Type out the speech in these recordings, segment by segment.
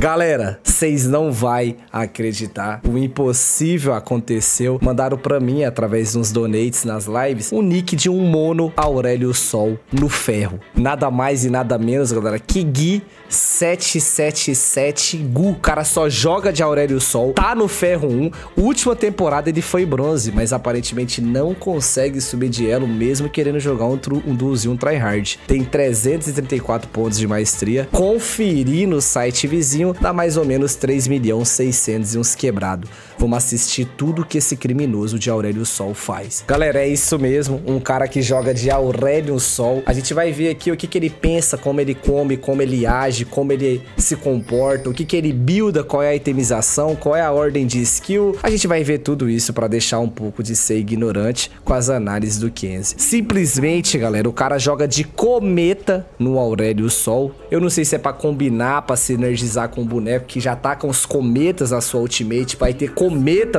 Galera, vocês não vai acreditar. O impossível aconteceu. Mandaram pra mim, através uns donates nas lives, o nick de um mono Aurélio Sol no ferro. Nada mais e nada menos, galera, que Gui 777 Gu. O cara só joga de Aurélio Sol, tá no ferro 1. Última temporada ele foi bronze, mas aparentemente não consegue subir de elo, mesmo querendo jogar um, um duos e um tryhard. Tem 334 pontos de maestria. Conferi no site vizinho dá mais ou menos 3 milhões 600 e uns quebrado. Vamos assistir tudo que esse criminoso de Aurélio Sol faz. Galera, é isso mesmo, um cara que joga de Aurélio Sol. A gente vai ver aqui o que, que ele pensa, como ele come, como ele age, como ele se comporta, o que, que ele builda, qual é a itemização, qual é a ordem de skill. A gente vai ver tudo isso para deixar um pouco de ser ignorante com as análises do Kenzie. Simplesmente, galera, o cara joga de cometa no Aurélio Sol. Eu não sei se é para combinar, para sinergizar com um boneco que já tá com os cometas na sua ultimate, vai ter cometa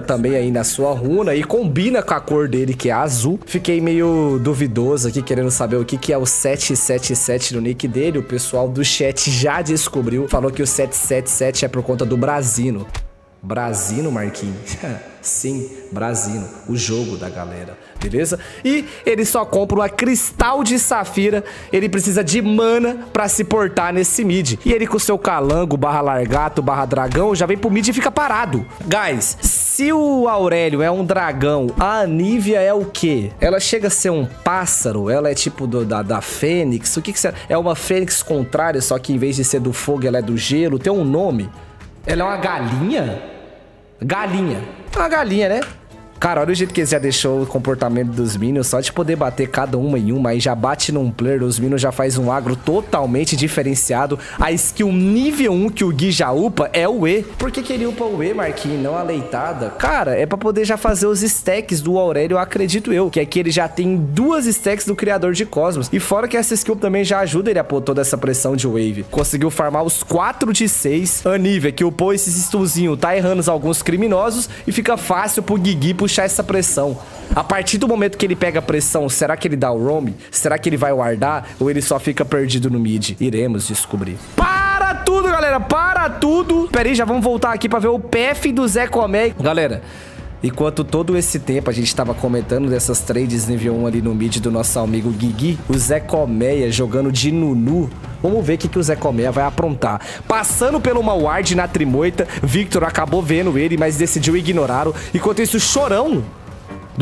também aí na sua runa e combina com a cor dele que é azul. Fiquei meio duvidoso aqui querendo saber o que que é o 777 no nick dele. O pessoal do chat já descobriu, falou que o 777 é por conta do Brasino. Brasino, Marquinhos? Sim, Brasino, o jogo da galera, beleza? E ele só compra uma cristal de safira, ele precisa de mana pra se portar nesse mid. E ele com seu calango, barra largato, barra dragão, já vem pro mid e fica parado. Guys, se o Aurélio é um dragão, a Anívia é o quê? Ela chega a ser um pássaro? Ela é tipo do, da, da fênix? O que que você... É uma fênix contrária, só que em vez de ser do fogo, ela é do gelo? Tem um nome? Ela é uma galinha? Galinha. É uma galinha, né? Cara, olha o jeito que ele já deixou o comportamento dos minions, só de poder bater cada uma em uma, aí já bate num player, os minions já faz um agro totalmente diferenciado. A skill nível 1 que o Gui já upa é o E. Por que, que ele upa o E, Marquinhos, não a leitada? Cara, é pra poder já fazer os stacks do Aurélio, acredito eu, que aqui ele já tem duas stacks do Criador de Cosmos. E fora que essa skill também já ajuda ele a pôr toda essa pressão de wave. Conseguiu farmar os 4 de 6. Anívia, que upou esses stulzinho, tá errando alguns criminosos e fica fácil pro Gigi puxar puxar essa pressão. A partir do momento que ele pega a pressão, será que ele dá o roam? Será que ele vai wardar? Ou ele só fica perdido no mid? Iremos descobrir. Para tudo, galera! Para tudo! Pera aí, já vamos voltar aqui pra ver o PF do Zé Comé. Galera... Enquanto todo esse tempo a gente estava comentando dessas trades nível 1 ali no mid do nosso amigo Guigui, o Zé Colmeia jogando de Nunu. Vamos ver o que, que o Zé Colmeia vai aprontar. Passando pelo uma ward na Trimoita, Victor acabou vendo ele, mas decidiu ignorá-lo. Enquanto isso, Chorão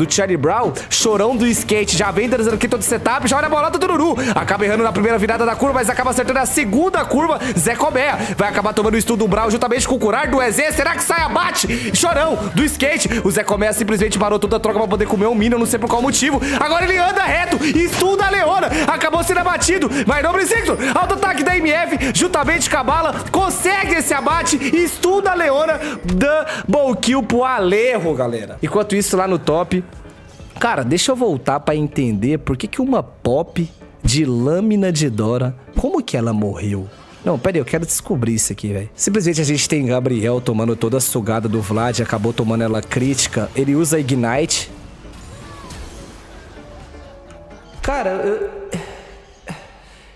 do Charlie Brown. Chorão do skate. Já vem dançando aqui todo setup. Já olha a bolota do Nuru. Acaba errando na primeira virada da curva, mas acaba acertando a segunda curva. Zé Comé vai acabar tomando o estudo do Brown juntamente com o curar do EZ. Será que sai abate? Chorão do skate. O Zé Comé simplesmente parou toda a troca pra poder comer um minion. Não sei por qual motivo. Agora ele anda reto estuda a Leona. Acabou sendo abatido. Mas não precisa. Auto-ataque da MF juntamente com a bala. Consegue esse abate. Estuda a Leona. Double kill pro Alejo, galera. Enquanto isso, lá no top, Cara, deixa eu voltar para entender por que, que uma pop de lâmina de Dora, como que ela morreu? Não, pera aí, eu quero descobrir isso aqui, velho. Simplesmente a gente tem Gabriel tomando toda a sugada do Vlad, acabou tomando ela crítica. Ele usa Ignite. Cara, eu...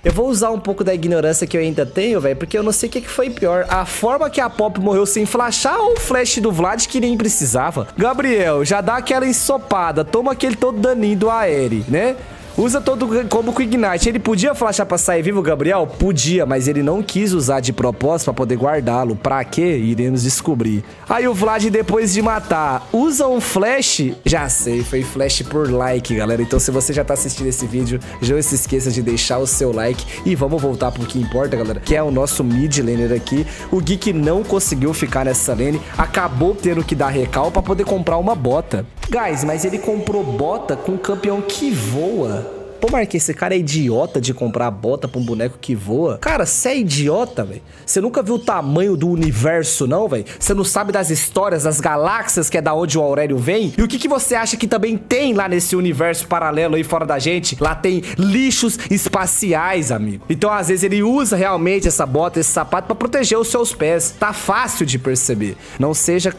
Eu vou usar um pouco da ignorância que eu ainda tenho, velho, porque eu não sei o que, que foi pior. A forma que a Pop morreu sem flashar ou o flash do Vlad que nem precisava? Gabriel, já dá aquela ensopada, toma aquele todo daninho do aéreo, né? Usa todo o combo com Ignite. Ele podia flashar pra sair vivo, Gabriel? Podia, mas ele não quis usar de propósito pra poder guardá-lo. Pra quê? Iremos descobrir. Aí o Vlad, depois de matar, usa um flash? Já sei, foi flash por like, galera. Então se você já tá assistindo esse vídeo, não se esqueça de deixar o seu like. E vamos voltar pro que importa, galera, que é o nosso mid laner aqui. O Geek não conseguiu ficar nessa lane, acabou tendo que dar recal pra poder comprar uma bota. Guys, mas ele comprou bota com um campeão que voa. Pô, Marquinhos, esse cara é idiota de comprar bota pra um boneco que voa. Cara, você é idiota, velho. Você nunca viu o tamanho do universo, não, velho? Você não sabe das histórias, das galáxias, que é da onde o Aurélio vem? E o que, que você acha que também tem lá nesse universo paralelo aí fora da gente? Lá tem lixos espaciais, amigo. Então, às vezes, ele usa realmente essa bota, esse sapato pra proteger os seus pés. Tá fácil de perceber. Não seja...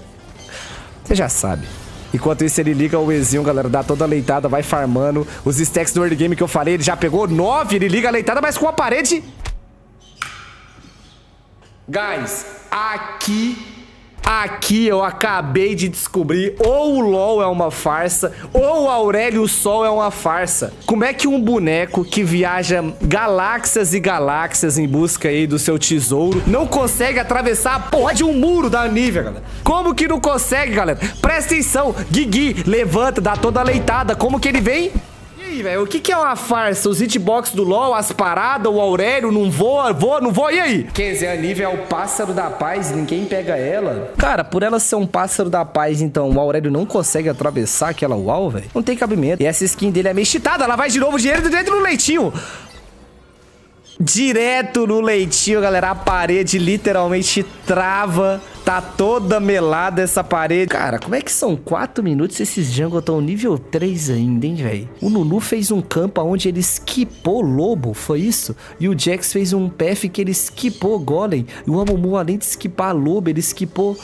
Você já sabe. Enquanto isso, ele liga o Ezinho, galera, dá toda a leitada, vai farmando. Os stacks do early game que eu falei, ele já pegou nove, ele liga a leitada, mas com a parede... Guys, aqui Aqui eu acabei de descobrir ou o LoL é uma farsa ou o Aurélio Sol é uma farsa. Como é que um boneco que viaja galáxias e galáxias em busca aí do seu tesouro não consegue atravessar a porra de um muro da Nivea, galera? Como que não consegue, galera? Presta atenção, Guigui, levanta, dá toda a leitada. Como que ele vem? Aí, velho? O que, que é uma farsa? Os hitbox do LoL, as paradas, o Aurélio não voa, voa, não voa, e aí? Quer dizer, a Nivea é o pássaro da paz, ninguém pega ela? Cara, por ela ser um pássaro da paz, então o Aurélio não consegue atravessar aquela wall, velho? Não tem cabimento. E essa skin dele é meio cheatada, ela vai de novo dinheiro dentro do leitinho. Direto no leitinho, galera. A parede literalmente trava. Tá toda melada essa parede. Cara, como é que são 4 minutos esses jungle estão nível 3 ainda, hein, velho? O Nunu fez um campo onde ele skipou Lobo, foi isso? E o Jax fez um PF que ele skipou Golem. E o Amumu, além de skipar Lobo, ele skipou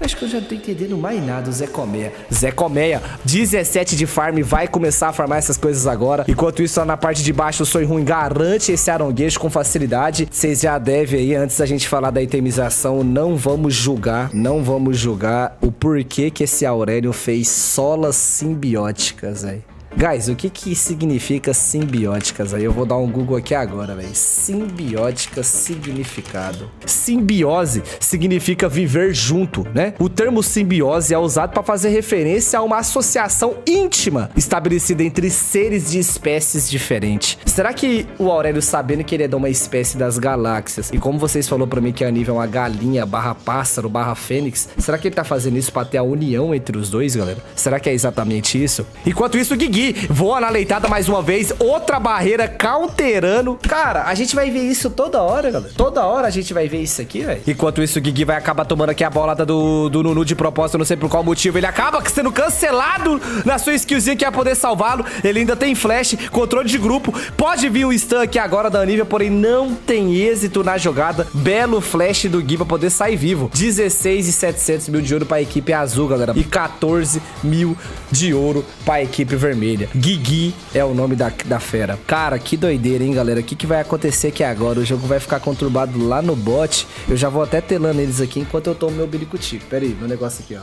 Acho que eu já não tô entendendo mais nada, Zé Colmeia. Zé Colmeia, 17 de farm, vai começar a farmar essas coisas agora. Enquanto isso, lá na parte de baixo, o Sonho Ruim garante esse aronguejo com facilidade. Vocês já devem aí, antes da gente falar da itemização, não vamos julgar, não vamos julgar o porquê que esse Aurélio fez solas simbióticas, velho. Guys, o que que significa simbióticas? Aí eu vou dar um Google aqui agora, velho. Simbiótica significado. Simbiose significa viver junto, né? O termo simbiose é usado para fazer referência a uma associação íntima estabelecida entre seres de espécies diferentes. Será que o Aurélio, sabendo que ele é de uma espécie das galáxias, e como vocês falou para mim que a nível é uma galinha barra pássaro barra fênix, será que ele tá fazendo isso para ter a união entre os dois, galera? Será que é exatamente isso? Enquanto isso, o Gui voa na leitada mais uma vez. Outra barreira counterando. Cara, a gente vai ver isso toda hora, galera. Toda hora a gente vai ver isso aqui, velho. Enquanto isso, o Gui vai acabar tomando aqui a bolada do, do Nunu de propósito. Não sei por qual motivo. Ele acaba sendo cancelado na sua skillzinha que ia poder salvá-lo. Ele ainda tem flash, controle de grupo. Pode vir o stun aqui agora da Anivia, porém não tem êxito na jogada. Belo flash do Gui pra poder sair vivo. 16 e 700 mil de ouro pra equipe azul, galera. E 14 mil de ouro pra equipe vermelha vermelha. Guigui é o nome da, da fera. Cara, que doideira, hein, galera? O que, que vai acontecer aqui agora? O jogo vai ficar conturbado lá no bot. Eu já vou até telando eles aqui enquanto eu tomo meu biricutico. Pera aí, meu negócio aqui, ó.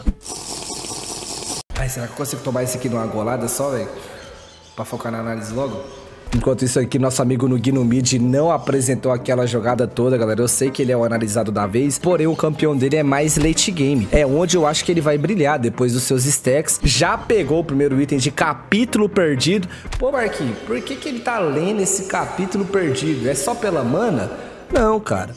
Ai, será que eu consigo tomar esse aqui numa golada só, velho? Pra focar na análise logo? Enquanto isso aqui, nosso amigo no Guino Mid não apresentou aquela jogada toda, galera. Eu sei que ele é o analisado da vez, porém o campeão dele é mais late game. É onde eu acho que ele vai brilhar depois dos seus stacks. Já pegou o primeiro item de capítulo perdido. Pô, Marquinhos, por que, que ele tá lendo esse capítulo perdido? É só pela mana? Não, cara.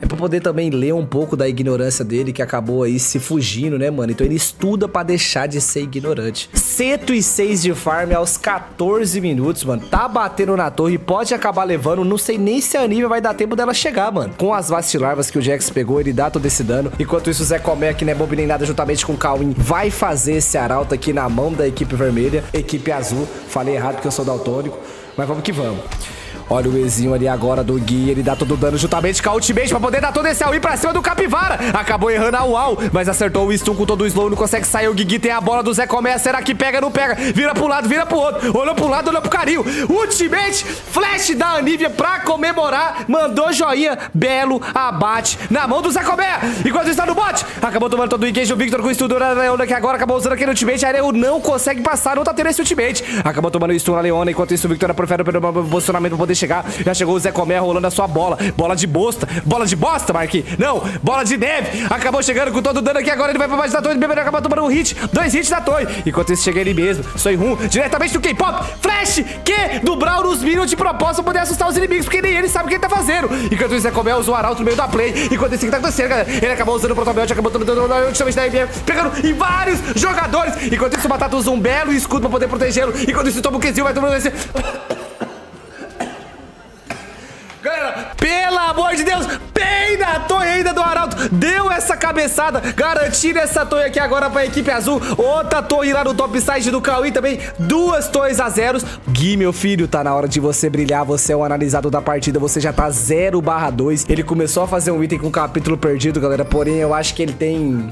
É pra poder também ler um pouco da ignorância dele, que acabou aí se fugindo, né, mano? Então ele estuda pra deixar de ser ignorante. 106 de farm aos 14 minutos, mano. Tá batendo na torre, pode acabar levando. Não sei nem se a Anívia vai dar tempo dela chegar, mano. Com as vastilarvas que o Jax pegou, ele dá todo esse dano. Enquanto isso, o Zé Comé, que não é bobo nem nada, juntamente com o Cauim, vai fazer esse arauto aqui na mão da equipe vermelha. Equipe azul. Falei errado porque eu sou daltônico. Mas vamos que vamos. Olha o Ezinho ali agora do Gui. Ele dá todo o dano juntamente com a ultimate pra poder dar todo esse AOE pra cima do Capivara. Acabou errando a UAU, mas acertou o stun com todo o slow. Não consegue sair. O Gui tem a bola do Zé Comé. Será que pega? Não pega. Vira pro lado, vira pro outro. Olhou pro lado, olhou pro carinho. Ultimate, flash da Anivia pra comemorar. Mandou joinha. Belo abate na mão do Zé Comé. Enquanto está no bot. Acabou tomando todo o engage. O Victor com o stun do Leona que agora acabou usando aquele ultimate. A Areu não consegue passar. Não tá tendo esse ultimate. Acabou tomando o stun na Leona. Enquanto isso, o Victor profere pelo posicionamento pra poder chegar. Já chegou o Zé Comé rolando a sua bola. Bola de bosta. Bola de bosta, Marquinhos. Não, bola de neve. Acabou chegando com todo o dano aqui. Agora ele vai pra baixo da torre. Ele acabou tomando um hit. Dois hits da torre. Enquanto isso, chega ele mesmo. Soihun, diretamente do K-pop. Flash, que do Brawl nos minions de propósito pra poder assustar os inimigos. Porque nem ele sabe o que ele tá fazendo. Enquanto isso, Zé Comé usou o Arauto no meio da play. Enquanto isso que tá acontecendo, galera. Ele acabou usando o Protobelt. Acabou tomando justamente da IBM. Pegando em vários jogadores. Enquanto isso, o Batata usa um belo escudo pra poder protegê-lo. Enquanto isso, toma o Kizil. Vai tomando esse... Pelo amor de Deus, bem na torre ainda do Arauto. Deu essa cabeçada, garantindo essa torre aqui agora pra equipe azul. Outra torre lá no top side do Cauê também. Duas torres a zeros. Gui, meu filho, tá na hora de você brilhar. Você é o analisado da partida. Você já tá 0 barra 2. Ele começou a fazer um item com capítulo perdido, galera. Porém, eu acho que ele tem...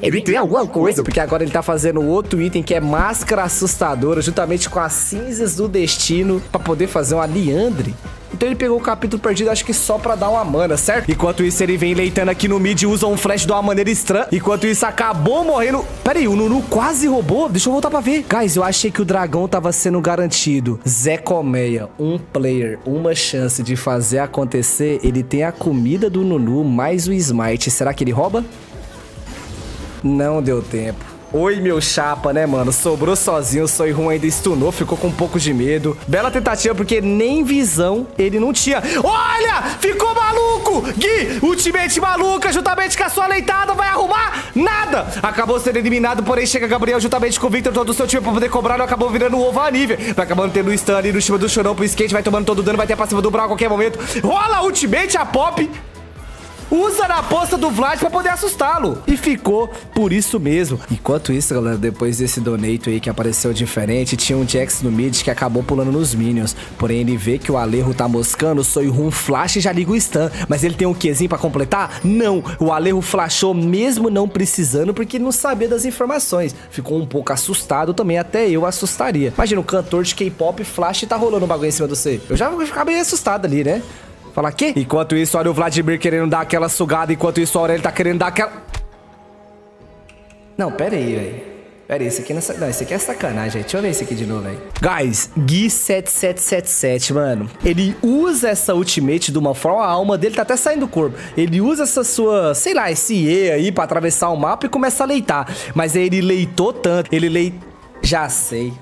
Ele tem alguma coisa, porque agora ele tá fazendo outro item que é máscara assustadora, juntamente com as cinzas do destino, pra poder fazer uma liandre. Então ele pegou o capítulo perdido, acho que só pra dar uma mana, certo? Enquanto isso, ele vem leitando aqui no mid usa um flash de uma maneira estranha. Enquanto isso, acabou morrendo. Pera aí, o Nunu quase roubou. Deixa eu voltar pra ver. Guys, eu achei que o dragão tava sendo garantido. Zé Colmeia, um player, uma chance de fazer acontecer. Ele tem a comida do Nunu mais o smite. Será que ele rouba? Não deu tempo. Oi, meu chapa, né, mano? Sobrou sozinho, o ruim ainda stunou, ficou com um pouco de medo. Bela tentativa, porque nem visão ele não tinha. Olha! Ficou maluco! Gui, ultimate maluca, juntamente com a sua leitada, vai arrumar nada! Acabou sendo eliminado, porém chega Gabriel juntamente com o Victor, todo o seu time pra poder cobrar, não acabou virando o ovo a nível. Vai acabando tendo o stun ali no cima do chorão pro skate, vai tomando todo o dano, vai ter a passiva do Brawl a qualquer momento. Rola ultimate, a pop usa na posta do Vlad pra poder assustá-lo. E ficou por isso mesmo. Enquanto isso, galera, depois desse donate aí que apareceu diferente, tinha um Jax no mid que acabou pulando nos minions. Porém, ele vê que o Alejo tá moscando, Soihun flash e já liga o stun. Mas ele tem um Qzinho pra completar? Não. O Alejo flashou mesmo não precisando porque não sabia das informações. Ficou um pouco assustado também, até eu assustaria. Imagina, um cantor de K-pop flash tá rolando um bagulho em cima do você. Eu já acabei assustado ali, né? Fala quê? Enquanto isso, olha o Vladimir querendo dar aquela sugada. Enquanto isso, o Aurélio tá querendo dar aquela... Não, pera aí, velho. Pera aí, isso aqui não, é não, isso aqui é sacanagem, Deixa eu ver isso aqui de novo, velho. Guys, Gui7777, mano. Ele usa essa ultimate de uma forma, a alma dele tá até saindo do corpo. Ele usa essa sua, sei lá, esse E aí pra atravessar o mapa e começa a leitar. Mas aí ele leitou tanto, ele leit... Já sei.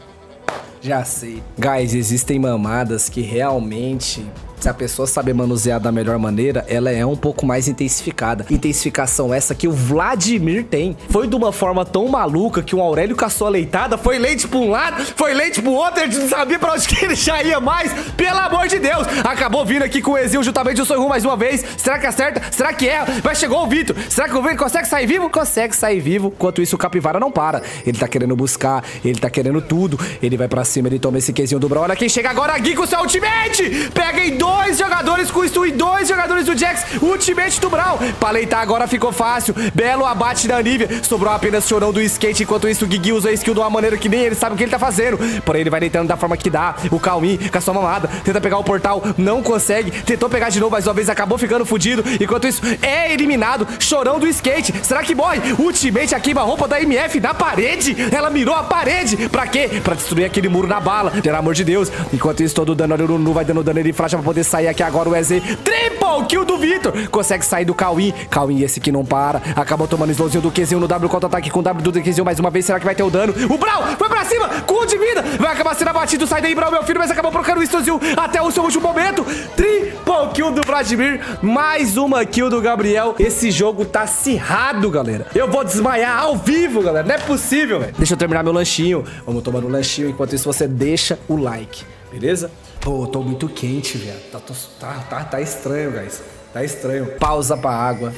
Já sei. Guys, existem mamadas que realmente se a pessoa saber manusear da melhor maneira, ela é um pouco mais intensificada. Intensificação essa que o Vladimir tem. Foi de uma forma tão maluca que o Aurélio caçou a leitada, foi leite pra um lado, foi leite pro outro, ele não sabia pra onde que ele já ia mais. Pelo amor de Deus! Acabou vindo aqui com o Exil juntamente o Sonho mais uma vez. Será que acerta? Será que é? Vai chegou o Vitor. Será que o Vitor consegue sair vivo? Consegue sair vivo. Enquanto isso, o Capivara não para. Ele tá querendo buscar, ele tá querendo tudo. Ele vai pra cima, ele toma esse quesinho do Brawl. Olha quem chega agora, Gui com seu ultimate! Pega em dois dois jogadores com isso e dois jogadores do Jax. Ultimate do Brawl. Paleitar agora ficou fácil. Belo abate da Nivea. Sobrou apenas chorão do skate. Enquanto isso, o Gigi usa a skill de uma maneira que nem ele sabe o que ele tá fazendo. Porém, ele vai deitando da forma que dá. O Calmin com a sua mamada. Tenta pegar o portal. Não consegue. Tentou pegar de novo mais uma vez. Acabou ficando fudido. Enquanto isso, é eliminado. Chorão do skate. Será que morre? Ultimate aqui, a roupa da MF na parede. Ela mirou a parede. Pra quê? Pra destruir aquele muro na bala. Pelo amor de Deus. Enquanto isso, todo o dano. O Nunu vai dando dano. Ele flash pra poder sair aqui agora o EZ. Triple kill do Vitor. Consegue sair do Cauim. Cauim esse que não para. Acabou tomando slowzinho do Qzinho no W contra-ataque com o W do Qzinho mais uma vez. Será que vai ter o dano? O Brawl foi pra cima com o de vida. Vai acabar sendo abatido. Sai daí, Brawl, meu filho. Mas acabou procurando o Stozinho até o seu último momento. Triple kill do Vladimir. Mais uma kill do Gabriel. Esse jogo tá acirrado, galera. Eu vou desmaiar ao vivo, galera. Não é possível, velho. Deixa eu terminar meu lanchinho. Vamos tomar um lanchinho. Enquanto isso, você deixa o like. Beleza? Pô, tô muito quente, velho. Tá, tá, tá, tá estranho, guys. Tá estranho. Pausa pra água.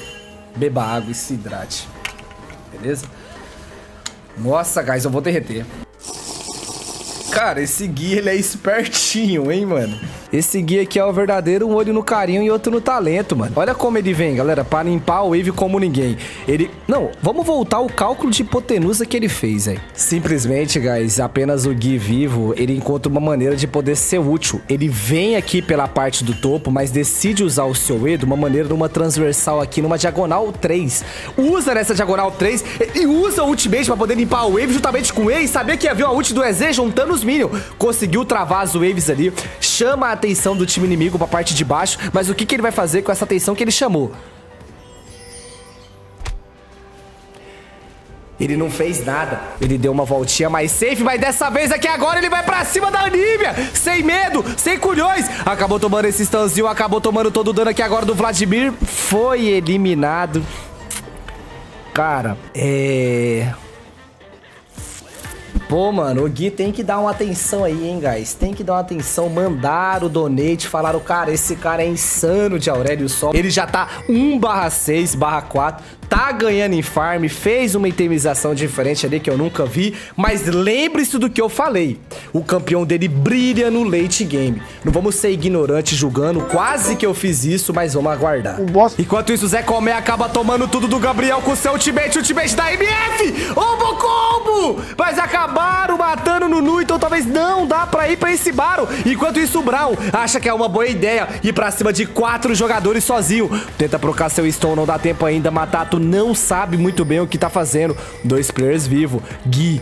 Beba água e se hidrate. Beleza? Nossa, guys, eu vou derreter. Cara, esse Gui, ele é espertinho, hein, mano? Esse guia aqui é o verdadeiro, um olho no carinho e outro no talento, mano. Olha como ele vem, galera, para limpar a wave como ninguém. Ele... Não, vamos voltar ao cálculo de hipotenusa que ele fez, aí. Simplesmente, guys, apenas o Gui vivo, ele encontra uma maneira de poder ser útil. Ele vem aqui pela parte do topo, mas decide usar o seu E de uma maneira, numa transversal aqui, numa diagonal 3. Usa nessa diagonal 3 e usa o ultimate pra poder limpar a wave juntamente com ele e saber que havia uma ult do EZ juntando os minions. Conseguiu travar as waves ali, chama a atenção do time inimigo pra parte de baixo, mas o que, que ele vai fazer com essa atenção que ele chamou? Ele não fez nada. Ele deu uma voltinha mais safe, mas dessa vez aqui agora ele vai pra cima da Anívia. Sem medo, sem culhões. Acabou tomando esse stunzinho, acabou tomando todo o dano aqui agora do Vladimir. Foi eliminado. Cara, é... Pô, mano, o Gui tem que dar uma atenção aí, hein, guys? Tem que dar uma atenção, mandar o donate, falaram, cara, esse cara é insano de Aurélio Sol. Ele já tá 1 barra 6 barra 4, tá ganhando em farm, fez uma itemização diferente ali que eu nunca vi, mas lembre-se do que eu falei. O campeão dele brilha no late game. Não vamos ser ignorantes julgando, quase que eu fiz isso, mas vamos aguardar. Enquanto isso, o Zé Comé acaba tomando tudo do Gabriel com seu ultimate, ultimate da MF! Ombo combo! Mas acabar Baro matando o Nunu, então talvez não dá pra ir pra esse Baro. Enquanto isso, o Brown acha que é uma boa ideia ir pra cima de quatro jogadores sozinho. Tenta procar seu Stone, não dá tempo ainda. Matato não sabe muito bem o que tá fazendo. Dois players vivos. Gui,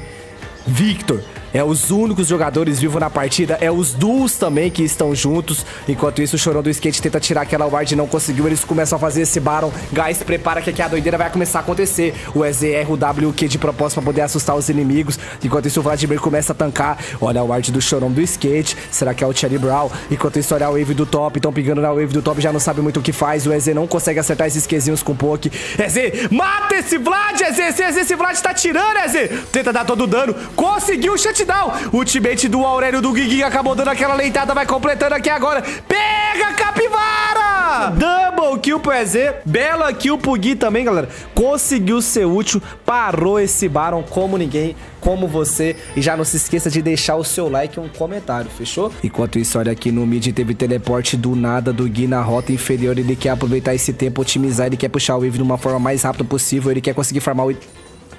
Victor é os únicos jogadores vivos na partida. É os duos também que estão juntos. Enquanto isso, o Chorão do Skate tenta tirar aquela ward não conseguiu. Eles começam a fazer esse Baron. Guys, prepara que aqui a doideira vai começar a acontecer. O EZR, o WQ de propósito pra poder assustar os inimigos. Enquanto isso, o Vladimir começa a tancar. Olha a ward do Chorão do Skate. Será que é o Cherry Brown? Enquanto isso, olha a wave do top. Estão pingando na wave do top. Já não sabe muito o que faz. O EZ não consegue acertar esses quezinhos com poke. EZ, mata esse Vlad, EZ. EZ, esse Vlad tá tirando, EZ. Tenta dar todo o dano. Conseguiu o shutdown. Ultimate do Aurélio do Guiguinho acabou dando aquela leitada, vai completando aqui agora. Pega, Capivara! Double kill pro EZ, bela kill pro Gui também, galera. Conseguiu ser útil, parou esse Baron como ninguém, como você. E já não se esqueça de deixar o seu like e um comentário, fechou? Enquanto isso, olha aqui no mid, teve teleporte do nada do Gui na rota inferior. Ele quer aproveitar esse tempo, otimizar, ele quer puxar o wave de uma forma mais rápida possível. Ele quer conseguir farmar o...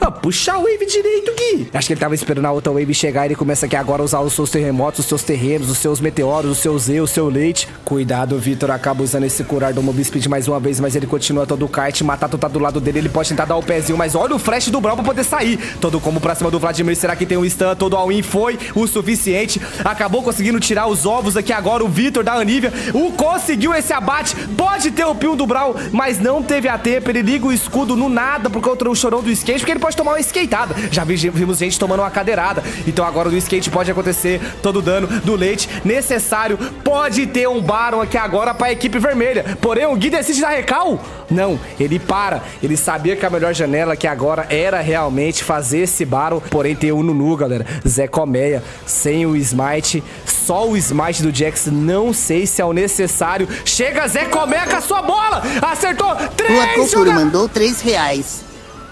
Ah, puxa a wave direito, Gui. Acho que ele tava esperando a outra wave chegar ele começa aqui agora a usar os seus terremotos, os seus terrenos, os seus meteoros, os seus Z, o seu leite. Cuidado, Vitor acaba usando esse curar do Mob Speed mais uma vez, mas ele continua todo kite. Matato tá do lado dele, ele pode tentar dar o pezinho, mas olha o flash do Brawl pra poder sair. Todo como pra cima do Vladimir, será que tem um stun? Todo all-in foi o suficiente. Acabou conseguindo tirar os ovos aqui agora, o Vitor da Anívia. O conseguiu esse abate, pode ter o pio do Brawl, mas não teve a tempo. Ele liga o escudo no nada por contra o chorão do skate, porque ele pode tomar uma skateada. Já vimos gente tomando uma cadeirada. Então agora do skate pode acontecer todo o dano do leite necessário. Pode ter um Baron aqui agora para a equipe vermelha. Porém, o Gui decide dar recal? Não, ele para. Ele sabia que a melhor janela que agora era realmente fazer esse Baron. Porém, tem o Nunu, galera. Zé Colmeia, sem o Smite. Só o Smite do Jax, não sei se é o necessário. Chega Zé Colmeia com a sua bola. Acertou três joga... mandou três reais.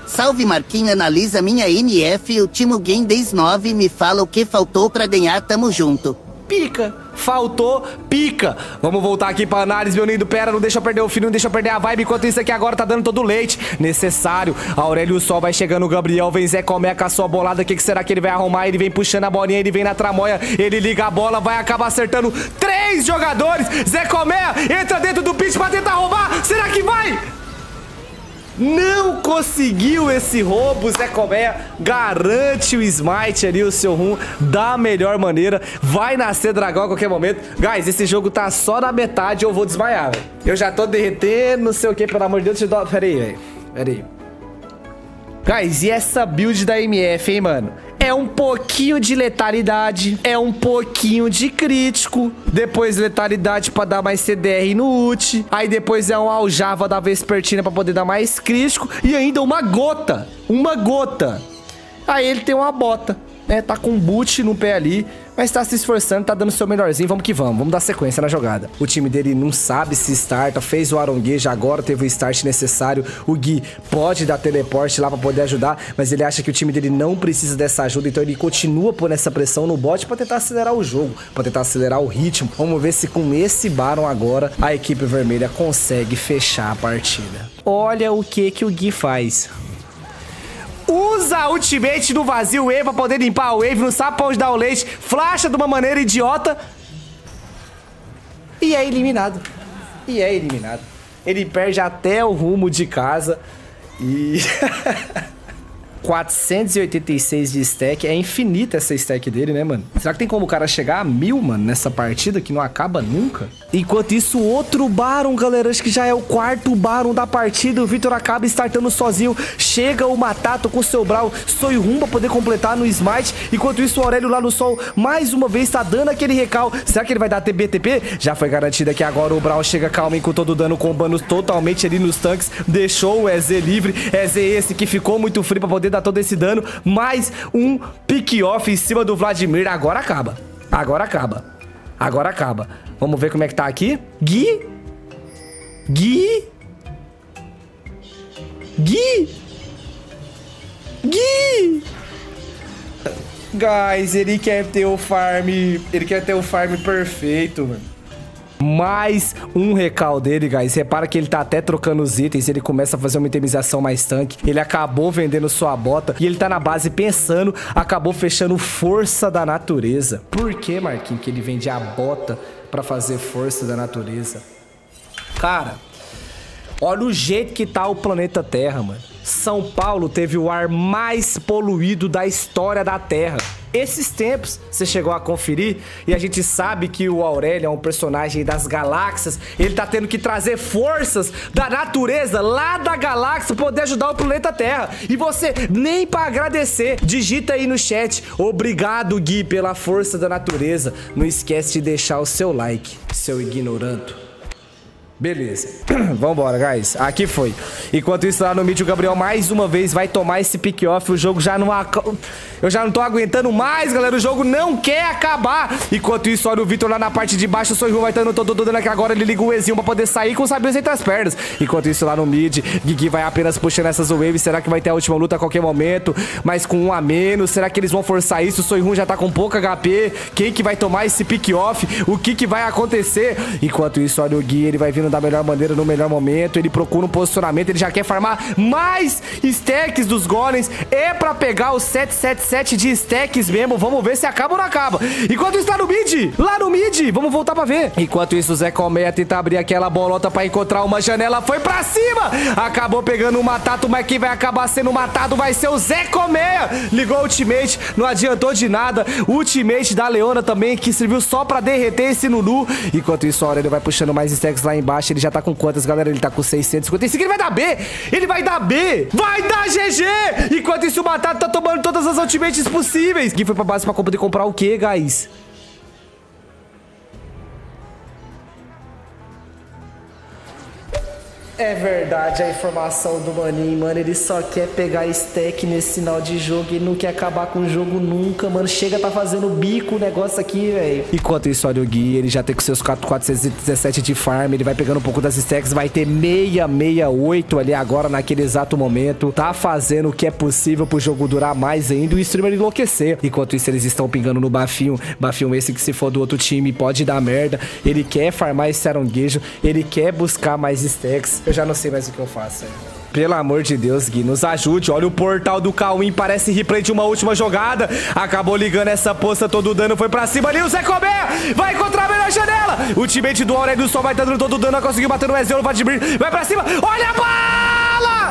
Salve Marquinhos, analisa minha NF o Timo Game 10 me fala o que faltou pra ganhar, tamo junto. Pica, faltou pica. Vamos voltar aqui pra análise, meu lindo. Pera, não deixa eu perder o fim, não deixa eu perder a vibe. Enquanto isso aqui agora tá dando todo o leite necessário. Aurélio Sol vai chegando, o Gabriel vem Zé Comeca, a sua bolada. O que, que será que ele vai arrumar? Ele vem puxando a bolinha, ele vem na tramóia, ele liga a bola, vai acabar acertando três jogadores. Zé Comé entra dentro do pitch pra tentar roubar. Será que vai? Não conseguiu esse roubo, Zé Colmeia garante o smite ali, o seu rum, da melhor maneira. Vai nascer dragão a qualquer momento. Guys, esse jogo tá só na metade eu vou desmaiar, velho. Eu já tô derretendo, não sei o que, pelo amor de Deus. Te dou... Pera aí, velho. Pera aí. Guys, e essa build da MF, hein, mano? É um pouquinho de letalidade, é um pouquinho de crítico, depois letalidade pra dar mais CDR no ult, aí depois é um aljava da Vespertina pra poder dar mais crítico, e ainda uma gota, uma gota. Aí ele tem uma bota, né? Tá com boot no pé ali, mas tá se esforçando, tá dando seu melhorzinho. Vamos que vamos, vamos dar sequência na jogada. O time dele não sabe se starta, fez o Arongueja, agora teve o start necessário. O Gui pode dar teleporte lá pra poder ajudar, mas ele acha que o time dele não precisa dessa ajuda, então ele continua por essa pressão no bot pra tentar acelerar o jogo, pra tentar acelerar o ritmo. Vamos ver se com esse Baron agora a equipe vermelha consegue fechar a partida. Olha o que que o Gui faz. Usa a ultimate no vazio E pra poder limpar a wave, não sabe pra onde dar o leite, flasha de uma maneira idiota. E é eliminado. E é eliminado. Ele perde até o rumo de casa. E... 486 de stack. É infinita essa stack dele, né, mano? Será que tem como o cara chegar a mil, mano, nessa partida que não acaba nunca? Enquanto isso, outro Baron, galera. Acho que já é o quarto Baron da partida. O Victor acaba startando sozinho. Chega o Matato com seu Brawl. Soyun pra poder completar no Smite. Enquanto isso, o Aurélio lá no sol, mais uma vez, tá dando aquele recal. Será que ele vai dar TBTP? Já foi garantido aqui agora. O Brawl chega calmo com todo o dano, combando totalmente ali nos tanques. Deixou o EZ livre. EZ esse que ficou muito frio pra poder poder dar todo esse dano. Mais um pick-off em cima do Vladimir. Agora acaba. Agora acaba. Agora acaba. Vamos ver como é que tá aqui. Gui? Gui? Gui? Gui? Guys, ele quer ter o farm... Ele quer ter o farm perfeito, mano. Mais um recal dele, guys. Repara que ele tá até trocando os itens. Ele começa a fazer uma itemização mais tanque. Ele acabou vendendo sua bota. E ele tá na base pensando. Acabou fechando força da natureza. Por que, Marquinhos, que ele vende a bota pra fazer força da natureza? Cara, olha o jeito que tá o planeta Terra, mano. São Paulo teve o ar mais poluído da história da Terra. Esses tempos, você chegou a conferir e a gente sabe que o Aurélio é um personagem das galáxias, ele tá tendo que trazer forças da natureza lá da galáxia pra poder ajudar o planeta Terra. E você, nem para agradecer, digita aí no chat, obrigado Gui pela força da natureza. Não esquece de deixar o seu like, seu ignorante. Beleza. Vambora, guys. Aqui foi. Enquanto isso, lá no mid, o Gabriel mais uma vez vai tomar esse pick-off. O jogo já não... Eu já não tô aguentando mais, galera. O jogo não quer acabar. Enquanto isso, olha o Vitor lá na parte de baixo. O Soihu vai estando todo dando aqui agora. Ele liga o Ezinho pra poder sair com os sabios entre as pernas. Enquanto isso, lá no mid, Gigi vai apenas puxando essas waves. Será que vai ter a última luta a qualquer momento? Mas com um a menos. Será que eles vão forçar isso? O Soihu já tá com pouco HP. Quem que vai tomar esse pick-off? O que que vai acontecer? Enquanto isso, olha o Gui. Ele vai vindo da melhor maneira, no melhor momento. Ele procura um posicionamento, ele já quer farmar mais stacks dos golems. É pra pegar os 777 de stacks mesmo. Vamos ver se acaba ou não acaba. Enquanto lá no mid. Lá no mid. Vamos voltar pra ver. Enquanto isso, o Zé Colmeia tenta abrir aquela bolota pra encontrar uma janela. Foi pra cima. Acabou pegando o Matato, mas quem vai acabar sendo matado vai ser o Zé Colmeia. Ligou o ultimate, não adiantou de nada. O ultimate da Leona também, que serviu só pra derreter esse Nunu. Enquanto isso, a ele vai puxando mais stacks lá embaixo. Ele já tá com quantas, galera? Ele tá com 655. Ele vai dar B! Ele vai dar B! Vai dar GG! Enquanto isso, o Batata tá tomando todas as ultimates possíveis. Quem foi pra base pra poder comprar o quê, guys? É verdade a informação do Maninho, mano. Ele só quer pegar stack nesse final de jogo e não quer acabar com o jogo nunca, mano. Chega tá fazendo bico o negócio aqui, velho. Enquanto isso, olha o Gui, ele já tem com seus 417 de farm, ele vai pegando um pouco das stacks, vai ter 668 ali agora naquele exato momento. Tá fazendo o que é possível pro jogo durar mais ainda e o streamer enlouquecer. Enquanto isso, eles estão pingando no bafinho. Bafinho esse que se for do outro time pode dar merda. Ele quer farmar esse aronguejo, ele quer buscar mais stacks. Eu já não sei mais o que eu faço. Pelo amor de Deus, Gui, nos ajude. Olha o portal do Cauim, parece replay de uma última jogada. Acabou ligando essa poça, todo o dano foi pra cima ali. O Zé Comer vai encontrar a melhor janela. O teammate do Aurélio Sol vai dando todo o dano, conseguiu bater no Ezeu, no Vladimir. Vai pra cima, olha a bala!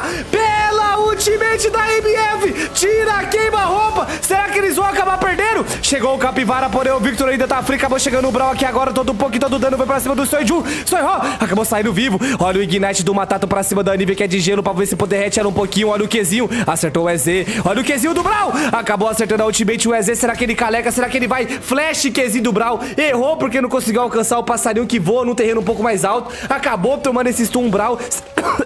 Ultimate da MF, tira, queima roupa. Será que eles vão acabar perdendo? Chegou o Capivara, porém o Victor ainda tá frio. Acabou chegando o Brawl aqui agora, todo um pouquinho, todo dano foi pra cima do Soiju. Soiho, acabou saindo vivo. Olha o Ignite do Matato pra cima da Anivia, que é de gelo, pra ver se poder ela um pouquinho. Olha o Qzinho, acertou o EZ. Olha o Qzinho do Brawl, acabou acertando a ultimate. O EZ, será que ele caleca? Será que ele vai? Flash Qzinho do Brawl, errou porque não conseguiu alcançar o passarinho que voa num terreno um pouco mais alto. Acabou tomando esse stun Brawl.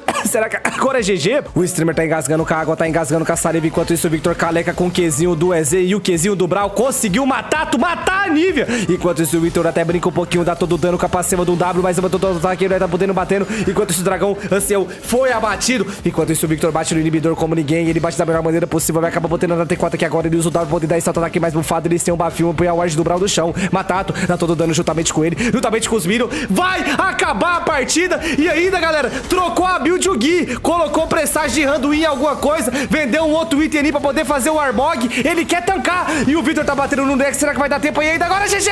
Será que agora é GG? O streamer tá engasgando com a água, tá engasgando com a saliva. Enquanto isso, o Victor Caleca com o Qzinho do EZ e o Qzinho do Brawl conseguiu matar, tu matar a Nívia. Enquanto isso, o Victor até brinca um pouquinho, dá todo o dano com a passiva do W, mas todo o ataque ele vai tá podendo batendo. Enquanto isso, o dragão ancião foi abatido. Enquanto isso, o Victor bate no inibidor como ninguém. Ele bate da melhor maneira possível, vai acabar botando na T4 aqui agora. Ele usa o W pra poder dar esse ataque mais bufado. Eles têm um bafinho, põe a ward do Brawl no chão. Matato, dá todo o dano juntamente com ele, juntamente com os Minions. Vai acabar a partida. E ainda, galera, trocou a build o Gui, colocou pressagem de Randuin em alguma coisa, vendeu um outro item ali pra poder fazer o Armog. Ele quer tancar. E o Victor tá batendo no Nex. Será que vai dar tempo ainda? Agora, GG!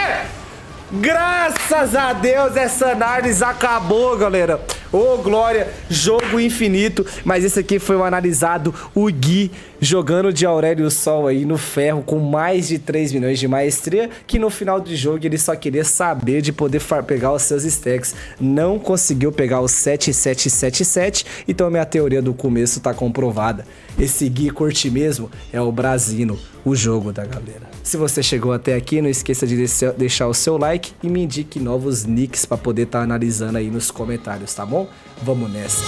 Graças a Deus essa análise acabou, galera. Ô, oh, glória, jogo infinito. Mas esse aqui foi o analisado, o Gui jogando de Aurélio Sol aí no ferro com mais de 3 milhões de maestria, que no final do jogo ele só queria saber de poder pegar os seus stacks. Não conseguiu pegar o 7777, então minha teoria do começo tá comprovada. Esse Gui curte mesmo é o Brasino, o jogo da galera. Se você chegou até aqui, não esqueça de deixar o seu like e me indique novos nicks para poder estar tá analisando aí nos comentários, tá bom? Vamos nessa.